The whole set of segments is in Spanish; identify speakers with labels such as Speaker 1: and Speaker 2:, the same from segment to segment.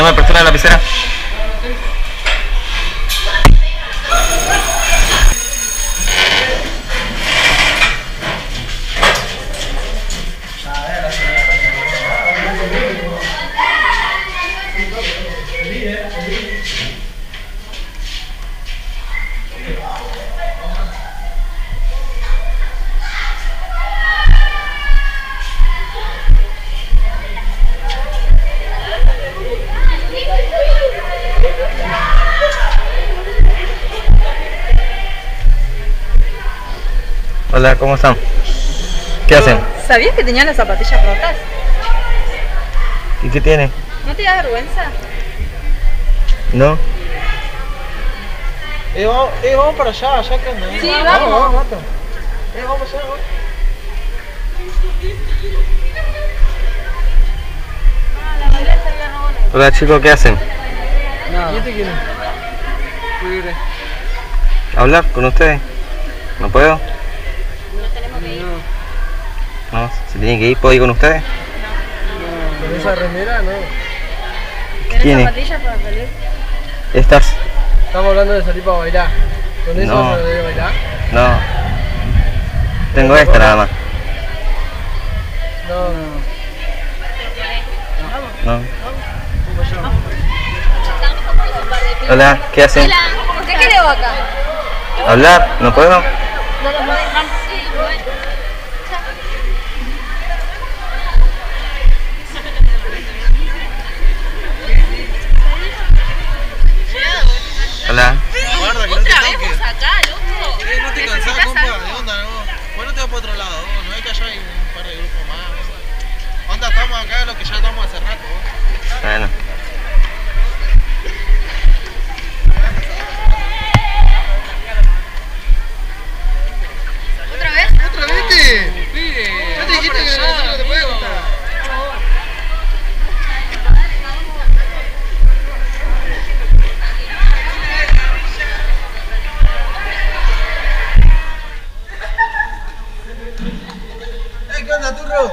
Speaker 1: No me prestó la lapicera. Hola, ¿cómo están? ¿Qué hacen?
Speaker 2: ¿Sabías que tenían las zapatillas rotas?
Speaker 1: ¿Y qué tiene?
Speaker 2: ¿No te da vergüenza?
Speaker 1: ¿No?
Speaker 3: Eh, vamos, eh, vamos para allá, allá que anda.
Speaker 2: Sí,
Speaker 3: vamos.
Speaker 2: vamos.
Speaker 3: Vamos, vamos. Eh, vamos allá, vamos.
Speaker 1: Hola chicos, ¿qué hacen?
Speaker 3: ¿Y este quién es? Libre.
Speaker 1: ¿Hablar con ustedes? ¿No puedo?
Speaker 3: No,
Speaker 1: No, se tienen que ir, ¿puedo ir con ustedes?
Speaker 3: con esa remera no.
Speaker 2: ¿Tenés
Speaker 1: tiene?
Speaker 2: zapatillas para salir?
Speaker 1: Estas.
Speaker 3: Estamos hablando de salir para bailar. ¿Con eso
Speaker 1: No.
Speaker 3: vas a salir a bailar?
Speaker 1: No. Tengo esta nada más.
Speaker 3: No, no.
Speaker 1: No. Hola, ¿qué hacen?
Speaker 2: ¿Qué querés acá?
Speaker 1: ¿Hablar? ¿No puedo?
Speaker 2: No lo puedo dejar. Sí,
Speaker 4: Para otro lado. No es que allá hay un par de grupos más. Onda, estamos acá, lo que ya estamos hace rato,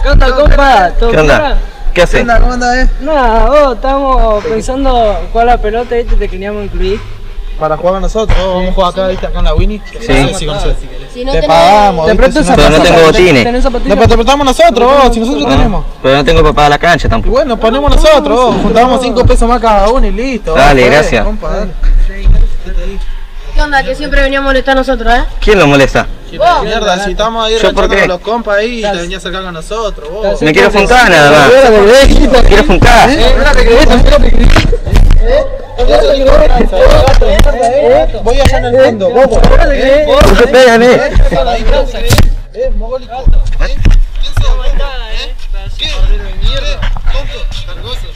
Speaker 4: ¿Qué onda?
Speaker 3: ¿Qué onda, compa? ¿Todo
Speaker 1: ¿Qué onda?
Speaker 3: piola?
Speaker 1: ¿Qué hacen?
Speaker 4: ¿Cómo anda, eh?
Speaker 3: Nada, vos, estamos pensando jugar la pelota, ¿viste? Te queríamos incluir.
Speaker 4: Para jugar con nosotros, vamos a jugar acá, viste, acá en la Winnie.
Speaker 1: Sí.
Speaker 4: Si conoces.
Speaker 2: Si no
Speaker 4: Te pagamos,
Speaker 3: Te presto
Speaker 1: Pero no tengo botines.
Speaker 4: Te prestamos nosotros, vos, si nosotros tenemos.
Speaker 1: No, pero no tengo para pagar la cancha
Speaker 4: Y
Speaker 1: tampoco.
Speaker 4: bueno, ponemos nosotros, vos, juntamos 5 pesos más cada uno y listo.
Speaker 1: Dale,
Speaker 4: vos,
Speaker 1: gracias.
Speaker 4: compa, dale.
Speaker 2: ¿Qué onda? Que siempre veníamos a molestar a nosotros, ¿eh?
Speaker 1: ¿Quién lo molesta?
Speaker 4: Mierda, si estamos ahí los compas ahí y te venías acá con nosotros, vos.
Speaker 1: Me quiero juntar nada más. Quiero juntar.
Speaker 4: Voy allá en el fondo, vos, vos. ¿eh?
Speaker 1: ¿Por qué pegan, eh?
Speaker 4: Eh, mogólico. ¿Eh? ¿Quién sos, vos? ¿Eh? ¿Qué? Mierda, tonto, cargoso.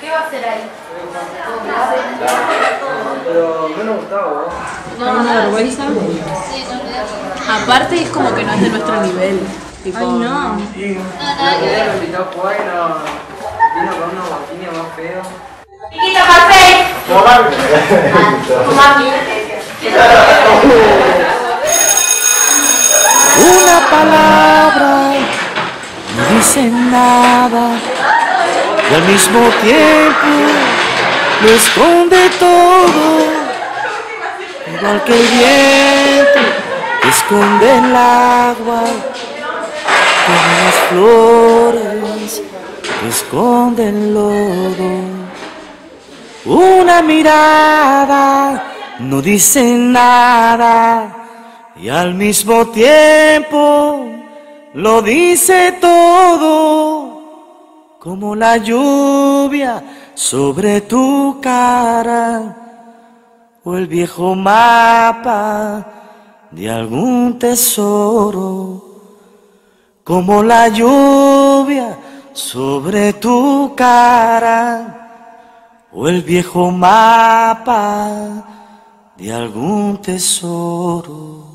Speaker 2: ¿Qué va a hacer ahí?
Speaker 3: Pero no nos gustaba, vos.
Speaker 5: No, una vergüenza. Aparte es como que no es de nuestro nivel. Tipo,
Speaker 2: Ay, no.
Speaker 3: Sí. No. Vino con unos botines más feos.
Speaker 2: Chiquito, café.
Speaker 6: Una palabra no dice nada y al mismo tiempo lo esconde todo, igual que el viento esconde el agua, como las flores que esconden el lodo. Una mirada no dice nada y al mismo tiempo lo dice todo, como la lluvia sobre tu cara o el viejo mapa de algún tesoro, como la lluvia sobre tu cara o el viejo mapa de algún tesoro.